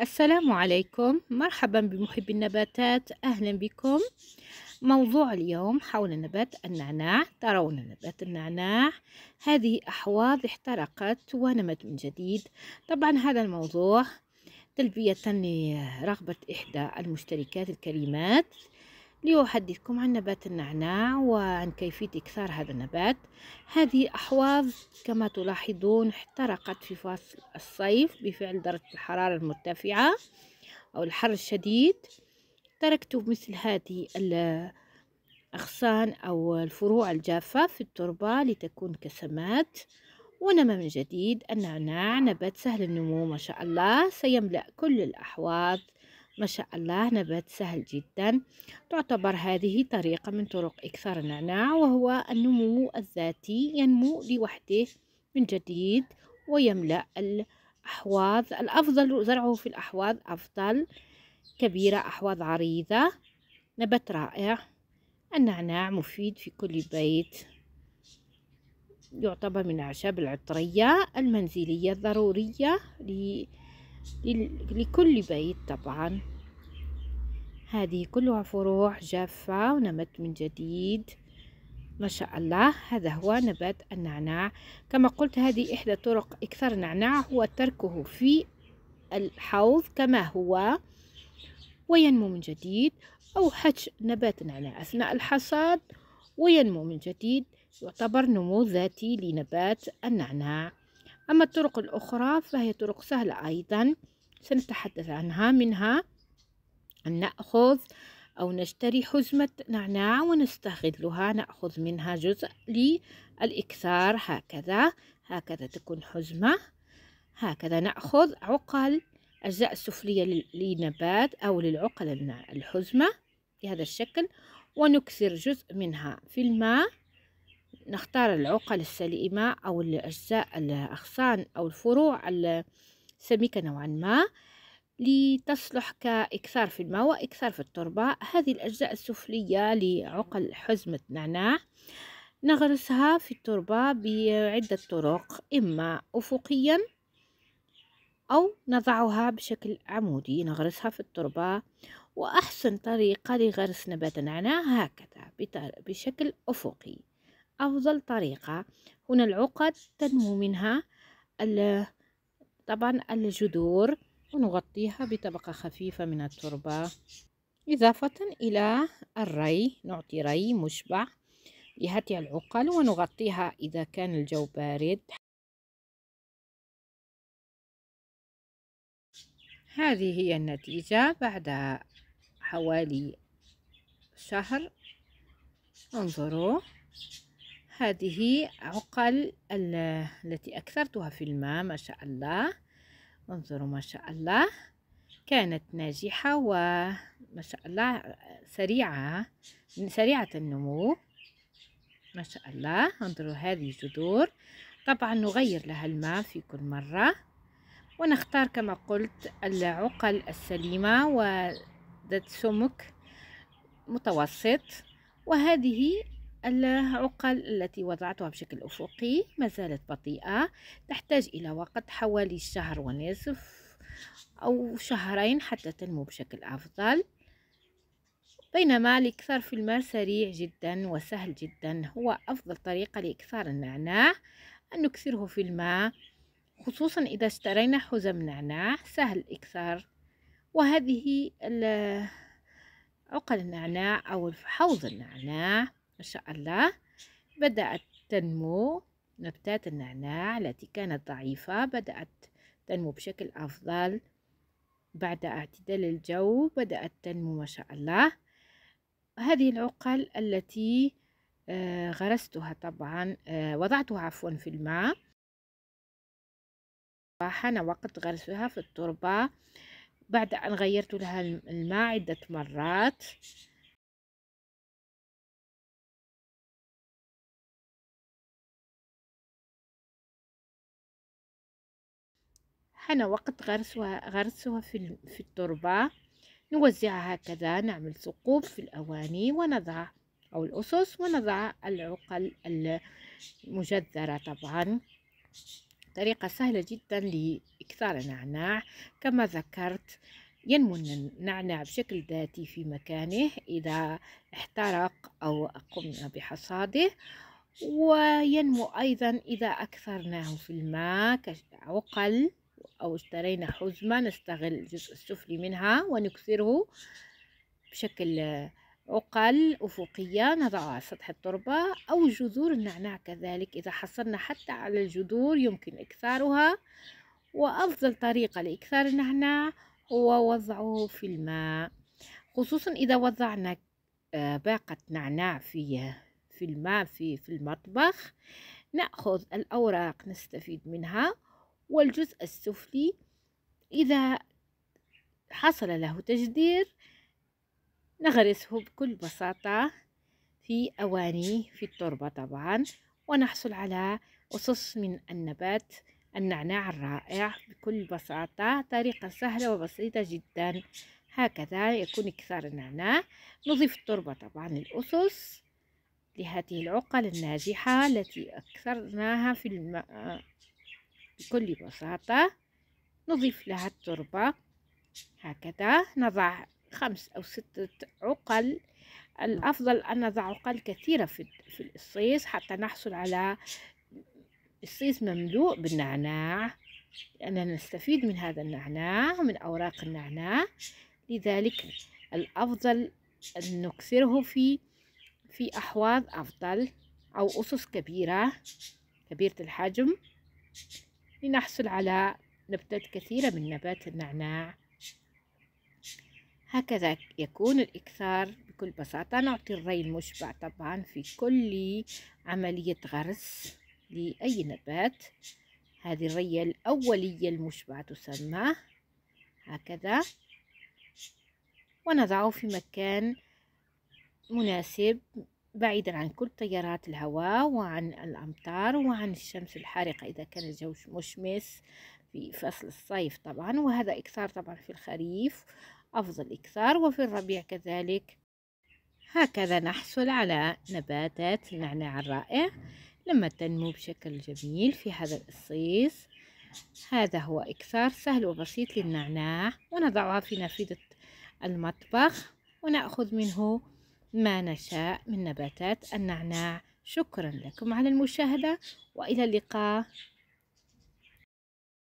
السلام عليكم. مرحبا بمحبي النباتات. أهلا بكم. موضوع اليوم حول نبات النعناع. ترون نبات النعناع. هذه أحواض احترقت ونمت من جديد. طبعا هذا الموضوع تلبية لرغبة إحدى المشتركات الكريمات. لأحدثكم عن نبات النعناع وعن كيفية إكثار هذا النبات. هذه أحواض كما تلاحظون احترقت في فصل الصيف بفعل درجة الحرارة المرتفعة أو الحر الشديد. تركت مثل هذه الأغصان أو الفروع الجافة في التربة لتكون كسمات. ونمى من جديد النعناع نبات سهل النمو ما شاء الله سيملأ كل الأحواض ما شاء الله نبات سهل جدا. تعتبر هذه طريقة من طرق إكثار النعناع وهو النمو الذاتي ينمو لوحده من جديد ويملأ الأحواض. الأفضل زرعه في الأحواض أفضل. كبيرة أحواض عريضة. نبات رائع. النعناع مفيد في كل بيت. يعتبر من الأعشاب العطرية المنزلية الضرورية لكل بيت طبعا. هذه كلها فروع جافة ونمت من جديد. ما شاء الله هذا هو نبات النعناع. كما قلت هذه إحدى طرق إكثار النعناع هو تركه في الحوض كما هو وينمو من جديد أو حج نبات النعناع أثناء الحصاد وينمو من جديد. يعتبر نمو ذاتي لنبات النعناع. أما الطرق الأخرى فهي طرق سهلة أيضا سنتحدث عنها. منها أن نأخذ أو نشتري حزمة نعناع ونستغلها. نأخذ منها جزء للإكثار. هكذا هكذا تكون حزمة. هكذا نأخذ عقل الأجزاء السفلية لنبات أو للعقل الحزمة بهذا الشكل ونكسر جزء منها في الماء. نختار العقل السليمة أو الأجزاء الأغصان أو الفروع السميكة نوعا ما لتصلح كإكثار في الماء وإكثار في التربة. هذه الأجزاء السفلية لعقل حزمة نعناع نغرسها في التربة بعدة طرق إما أفقيا أو نضعها بشكل عمودي. نغرسها في التربة وأحسن طريقة لغرس نبات النعناع هكذا بشكل أفقي. أفضل طريقة. هنا العقد تنمو منها طبعا الجذور ونغطيها بطبقة خفيفة من التربة. إضافة إلى الري نعطي ري مشبع لهذه العقل ونغطيها إذا كان الجو بارد. هذه هي النتيجة بعد حوالي شهر. انظروا. هذه عقل التي أكثرتها في الماء ما شاء الله. انظروا ما شاء الله. كانت ناجحة وما شاء الله سريعة سريعة النمو. ما شاء الله. انظروا هذه الجذور. طبعا نغير لها الماء في كل مرة. ونختار كما قلت العقل السليمة وذات سمك متوسط. وهذه العقل التي وضعتها بشكل أفقي ما زالت بطيئة تحتاج إلى وقت حوالي شهر ونصف أو شهرين حتى تنمو بشكل أفضل. بينما الإكثار في الماء سريع جدا وسهل جدا هو أفضل طريقة لإكثار النعناع أن نكثره في الماء خصوصا إذا اشترينا حزم نعناع سهل إكثار وهذه عقل النعناع أو حوض النعناع ما شاء الله. بدأت تنمو نبتات النعناع التي كانت ضعيفة بدأت تنمو بشكل أفضل بعد اعتدال الجو بدأت تنمو ما شاء الله. هذه العقل التي آه، غرستها طبعا آه، وضعتها عفوا في الماء. حان وقت غرسها في التربة. بعد أن غيرت لها الماء عدة مرات. حان وقت غرسها, غرسها في, في التربة نوزعها هكذا نعمل ثقوب في الأواني ونضع أو الأسس ونضع العقل المجذرة طبعا. طريقة سهلة جدا إكثار النعناع كما ذكرت ينمو النعناع بشكل ذاتي في مكانه إذا احترق أو قمنا بحصاده وينمو أيضا إذا أكثرناه في الماء كعقل أو اشترينا حزمة نستغل الجزء السفلي منها ونكثره بشكل عقل أفقية نضعها على سطح التربة أو جذور النعناع كذلك. إذا حصلنا حتى على الجذور يمكن إكثارها وأفضل طريقة لإكثار النعناع هو وضعه في الماء. خصوصا إذا وضعنا آه، باقة نعناع في في الماء في في المطبخ نأخذ الأوراق نستفيد منها والجزء السفلي إذا حصل له تجدير نغرسه بكل بساطة في أواني في التربة طبعا ونحصل على أصص من النبات النعناع الرائع بكل بساطة طريقة سهلة وبسيطة جدا. هكذا يكون كثار النعناع. نضيف التربة طبعا الأسس لهذه العقل الناجحة التي أكثرناها في الماء بكل بساطة نضيف لها التربة هكذا نضع خمس أو ستة عقل. الأفضل أن نضع عقل كثيرة في, في حتى نحصل على الصيص مملوء بالنعناع لأننا نستفيد من هذا النعناع من أوراق النعناع. لذلك الأفضل أن نكثره في في أحواض أفضل أو أسس كبيرة كبيرة الحجم. لنحصل على نبتات كثيرة من نبات النعناع. هكذا يكون الإكثار بكل بساطة. نعطي الري المشبع طبعا في كل عملية غرس لأي نبات. هذه الرية الأولية المشبعة تسمى. هكذا. ونضعه في مكان مناسب بعيدا عن كل تيارات الهواء وعن الأمطار وعن الشمس الحارقة إذا كان الجو مشمس في فصل الصيف طبعا وهذا إكثار طبعا في الخريف أفضل إكثار وفي الربيع كذلك. هكذا نحصل على نباتات النعناع الرائع لما تنمو بشكل جميل في هذا القصيص هذا هو إكثار سهل وبسيط للنعناع ونضعها في نافذة المطبخ ونأخذ منه ما نشاء من نباتات النعناع. شكرا لكم على المشاهدة وإلى اللقاء.